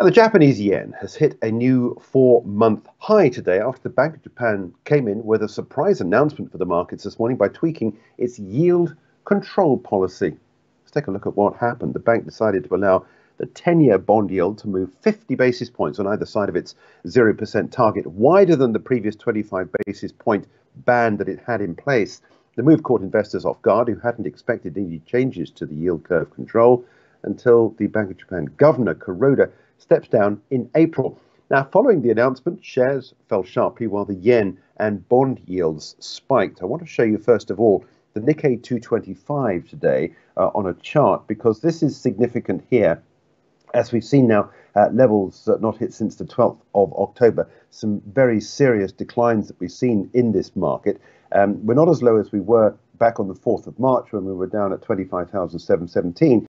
And the Japanese yen has hit a new four month high today after the Bank of Japan came in with a surprise announcement for the markets this morning by tweaking its yield control policy. Let's take a look at what happened. The bank decided to allow the 10 year bond yield to move 50 basis points on either side of its 0% target, wider than the previous 25 basis point band that it had in place. The move caught investors off guard who hadn't expected any changes to the yield curve control until the Bank of Japan governor, Kuroda, steps down in April. Now, following the announcement, shares fell sharply while the yen and bond yields spiked. I want to show you, first of all, the Nikkei 225 today uh, on a chart because this is significant here. As we've seen now, uh, levels uh, not hit since the 12th of October, some very serious declines that we've seen in this market. Um, we're not as low as we were back on the 4th of March when we were down at 25,717.